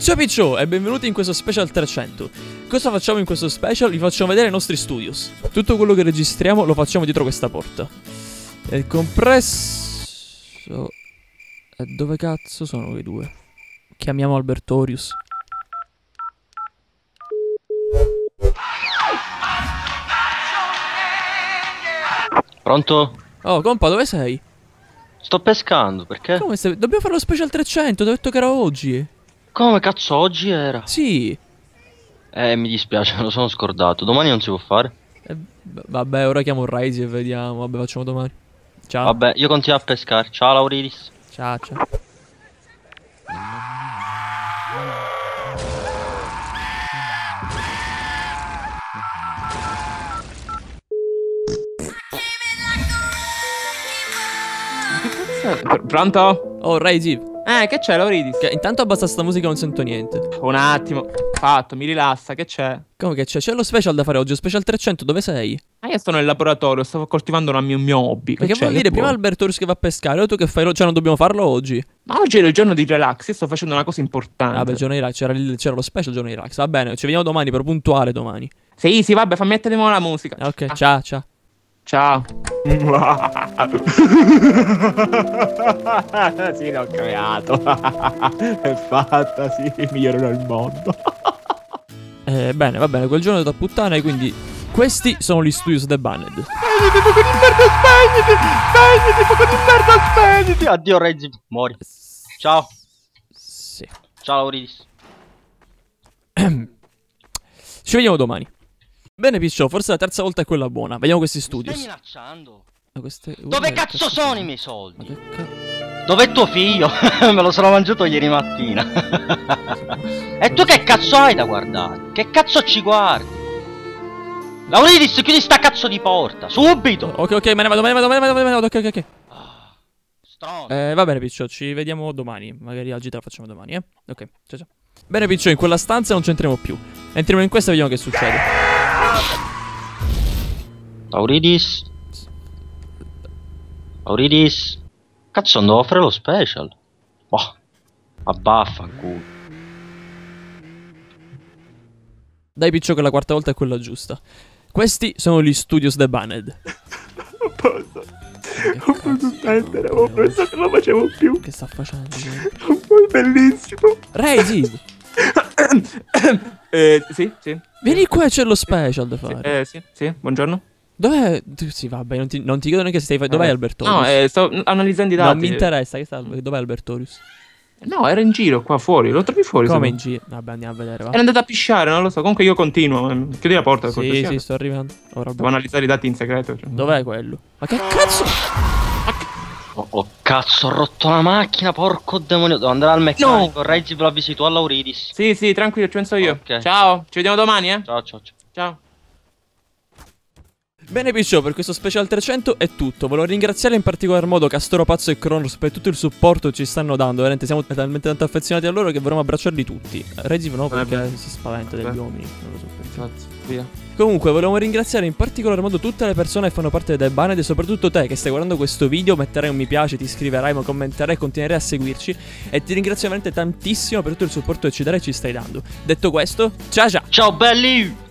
Ciao Piccio e benvenuti in questo special 300 Cosa facciamo in questo special? Vi facciamo vedere i nostri studios Tutto quello che registriamo lo facciamo dietro questa porta E il compresso... E dove cazzo sono quei due? Chiamiamo Albertorius Pronto? Oh compa dove sei? Sto pescando, perché? Come stai? Dobbiamo fare lo special 300, ti ho detto che era oggi Come cazzo oggi era? Sì Eh, mi dispiace, me lo sono scordato. Domani non si può fare? Eh, Vabbè ora chiamo Raisi e vediamo Vabbè facciamo domani Ciao Vabbè, io continuo a pescare. Ciao Lauridis. Ciao ciao Pr- Pronto? Oh Raisi Eh, che c'è, Lauridis? Che intanto abbassa sta musica non sento niente Un attimo. Fatto, mi rilassa, che c'è? Come che c'è? C'è lo special da fare oggi, special 300, dove sei? Ah, io sto nel laboratorio, stavo coltivando un mio, mio hobby. Perché che vuol dire Che prima vuoi? Albertorius che va a pescare, o tu che fai, lo- cioè non dobbiamo farlo oggi? Ma oggi era il giorno di relax, io sto facendo una cosa importante. Vabbè, il giorno di relax, c'era, il- c'era lo special giorno di relax, va bene, ci vediamo domani, però puntuale domani. Sì, sì, vabbè, fammi mettere di nuovo la musica. Ok, Ah, ciao, ciao. Ciao. sì, l'ho creato. È fatta, sì, migliorerò il mondo. Eh, bene, va bene, quel giorno da puttana e quindi questi sono gli studios The Banned. Spegniti, fuoco d'inverno, spegniti! Spegniti, fuoco d'inverno, spegniti! Addio Reggi, muori. Ciao. Sì. Ciao Lauridis. Ci vediamo domani. Bene, Piccio, forse la terza volta è quella buona. Vediamo questi Mi stai studios. minacciando? Queste- Dove che cazzo sono? i miei soldi? ca- Dov'è tuo figlio? Me lo sono mangiato ieri mattina. e tu che cazzo hai da guardare? Che cazzo ci guardi? Lauridis, chiudi sta cazzo di porta, subito! Ok, ok, me ne vado, me ne vado, me ne vado, me ne vado, ok, ok, ok. Ah, Stronzo. Eh, va bene, Piccio, ci vediamo domani. Magari oggi te la facciamo domani, eh? Ok, ciao ciao. Bene, Piccio, in quella stanza non ci entriamo più. Entriamo in questa e vediamo che succede. Lauridis? Lauridis? Cazzo, non devo fare lo special. Boh, abbaffa culo. Dai, Piccio, che la quarta volta è quella giusta. Questi sono gli studios The Banned. Non posso. Non posso smettere, ho penso che lo facevo più. Che sta facendo? È bellissimo. Raisi! eh, sì, sì. Vieni qua, c'è lo special da fare. Eh, sì, sì, buongiorno. Dov'è? Sì, vabbè, non ti, non ti chiedo neanche se stai facendo. Dov'è Eh, Albertorius? No, eh, sto analizzando i dati. non mi interessa. Che sta... Dov'è Albertorius? No, era in giro qua fuori, lo trovi fuori. Come in no? giro? Vabbè, andiamo a vedere. Va. Era andato a pisciare, non lo so. Comunque io continuo. eh, Chiudi la porta. Sì, cortesia. sì, sto arrivando. Ora Devo analizzare i dati in segreto. cioè. Dov'è quello? Ma che cazzo? Oh, oh, cazzo, ho rotto la macchina, porco demonio. Devo andare al meccanico. Reggi ve l'avvisi tu a Lauridis. Sì, sì, tranquillo, ci penso io. Ok. Ciao, ci vediamo domani, eh. Ciao, ciao, ciao. Ciao. Bene Piccio, per questo special 300 è tutto. Volevo ringraziare in particolar modo Castoro Pazzo e Cronos per tutto il supporto che ci stanno dando. Veramente siamo talmente tanto affezionati a loro che vorremmo abbracciarli tutti. Reggi no, perché Vabbè. si spaventa degli Vabbè. uomini. Non lo so perché. Grazie, via. Comunque, volevamo ringraziare in particolar modo tutte le persone che fanno parte del Banned e soprattutto te che stai guardando questo video, metterai un mi piace, ti iscriverai, ma commenterai e continuerai a seguirci. E ti ringrazio veramente tantissimo per tutto il supporto che ci dai e ci stai dando. Detto questo, ciao ciao! Ciao belli!